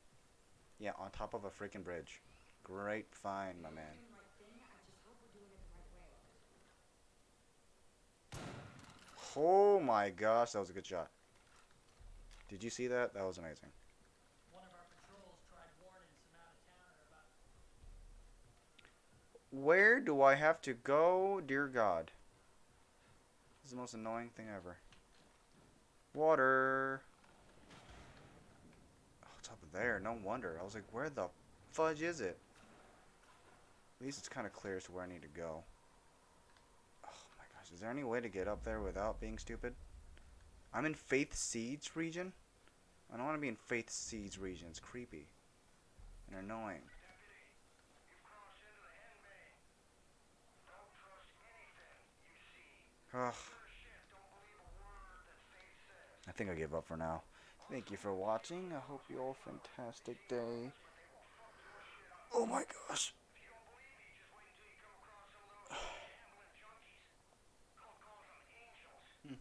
Yeah, on top of a freaking bridge. Great find, my man. Oh my gosh, that was a good shot. Did you see that? That was amazing.
One of our patrols tried warning some out of town about
Where do I have to go? Dear God. This is the most annoying thing ever. Water. Oh, it's up there. No wonder. I was like, where the fudge is it? At least it's kind of clear as to where I need to go. Is there any way to get up there without being stupid? I'm in Faith Seed's region? I don't want to be in Faith Seed's region. It's creepy. And annoying. Ugh. I think I give up for now. Thank you for watching. I hope you all fantastic day. Oh my gosh. Hmm.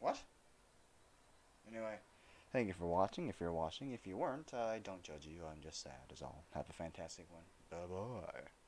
What? Anyway, thank you for watching. If you're watching, if you weren't, I don't judge you. I'm just sad, is all. Have a fantastic one. Bye bye.